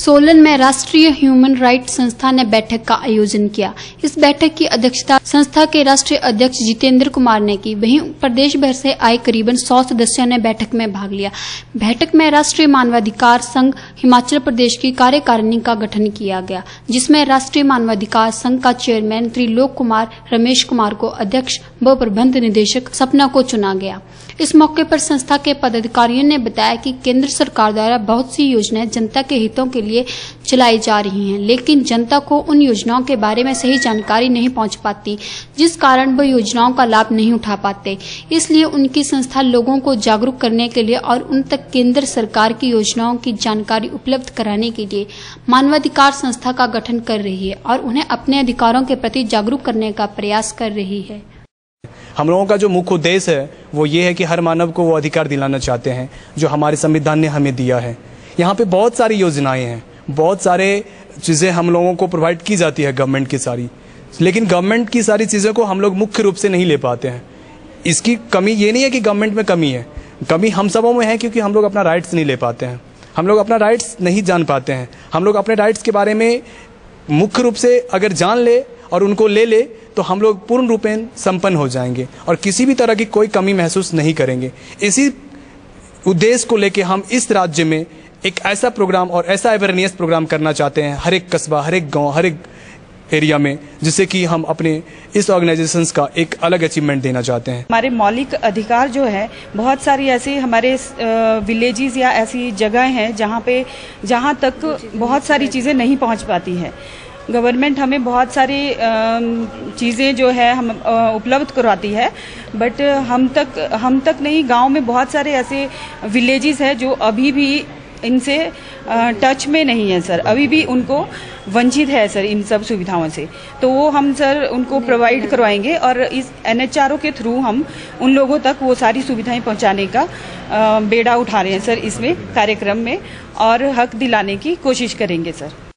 सोलन में राष्ट्रीय human right संस्था ने बैठक का आयोजन किया। इस बैठक की अध्यक्षता संस्था के राष्ट्रीय अध्यक्ष जितेंद्र कुमार ने की। वहीं प्रदेश भर से आए करीबन 100 सदस्यों ने बैठक में भाग लिया। बैठक में राष्ट्रीय मानवाधिकार संघ हिमाचल प्रदेश की कार्यकारिणी का गठन किया गया, जिसमें राष्ट्रीय मानवाधिकार संघ का चेयरमैन त्रिलोक कुमार, रमेश कुमार को अध्यक्ष व प्रबंध निदेशक सपना को चुना गया। इस मौके पर संस्था के पदाधिकारियों ने बताया कि केंद्र सरकार द्वारा बहुत सी योजनाएँ जनता के हितों के लिए चलाई जा रही हैं। लेकिन जनता को उन योजनाओं के बारे में सही जानकारी नहीं पहुँच पाती, जिस कारण वो योजनाओं का लाभ नहीं उठा पाते। इसलिए उनकी संस्था लोगों को जागरूक करने के लिए और उन तक केंद्र सरकार की योजनाओं की जानकारी उपलब्ध कराने के लिए मानवाधिकार संस्था का गठन कर रही है और उन्हें अपने अधिकारों के प्रति जागरूक करने का प्रयास कर रही है। हम लोगों का जो मुख्य उद्देश्य है, वो ये है कि हर मानव को वो अधिकार दिलाना चाहते हैं, जो हमारे संविधान ने हमें दिया है। यहाँ पे बहुत सारी योजनाएँ हैं। बहुत सारे चीज़ें हम लोगों को प्रोवाइड की जाती है गवर्नमेंट की सारी। लेकिन गवर्नमेंट की सारी चीज़ों को हम लोग मुख्य रूप से नहीं ले पाते हैं। इसकी कमी ये नहीं है कि गवर्नमेंट में कमी है। कमी हम सबों में है क्योंकि हम लोग अपना राइट्स नहीं ले पाते हैं। हम लोग अपना राइट्स नहीं जान पाते हैं। हम लोग अपने राइट्स के बारे में मुख्य रूप से अगर जान ले और उनको ले ले तो हम लोग पूर्ण रूपेण संपन्न हो जाएँगे और किसी भी तरह की कोई कमी महसूस नहीं करेंगे। इसी उद्देश्य को लेकर हम इस राज्य में एक ऐसा प्रोग्राम और ऐसा अवेयरनेस प्रोग्राम करना चाहते हैं हर एक कस्बा, हर एक गाँव, हर एक एरिया में, जिससे कि हम अपने इस ऑर्गेनाइजेशन का एक अलग अचीवमेंट देना चाहते हैं। हमारे मौलिक अधिकार जो है, बहुत सारी ऐसी हमारे विलेजेस या ऐसी जगह हैं जहाँ पे, जहाँ तक बहुत सारी चीज़ें नहीं पहुँच पाती है। गवर्नमेंट हमें बहुत सारी चीज़ें जो है हम उपलब्ध करवाती है, बट हम तक हम तक नहीं, गाँव में बहुत सारे ऐसे विलेजेस हैं जो अभी भी इनसे टच में नहीं है सर अभी भी उनको वंचित है सर इन सब सुविधाओं से। तो वो हम सर उनको प्रोवाइड करवाएँगे और इस एनएचआरओ के थ्रू हम उन लोगों तक वो सारी सुविधाएँ पहुँचाने का बेड़ा उठा रहे हैं सर इसमें कार्यक्रम में और हक दिलाने की कोशिश करेंगे सर